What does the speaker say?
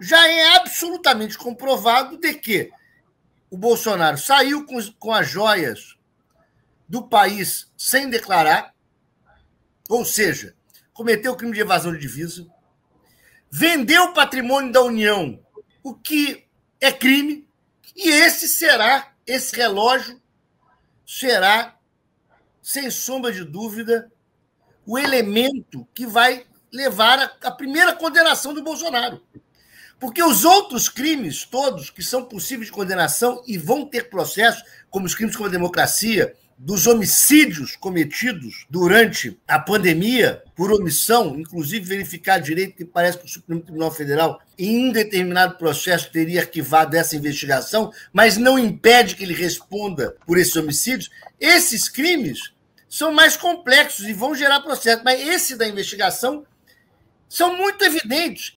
já é absolutamente comprovado de que o Bolsonaro saiu com, com as joias do país sem declarar, ou seja, cometeu crime de evasão de divisa, vendeu o patrimônio da União, o que é crime, e esse será, esse relógio será, sem sombra de dúvida, o elemento que vai levar a, primeira condenação do Bolsonaro. Porque os outros crimes, todos que são possíveis de condenação e vão ter processo, como os crimes contra a democracia, dos homicídios cometidos durante a pandemia, por omissão, inclusive verificar direito que parece que o Supremo Tribunal Federal, em um determinado processo, teria arquivado essa investigação, mas não impede que ele responda por esses homicídios. Esses crimes são mais complexos e vão gerar processo, mas esse da investigação são muito evidentes.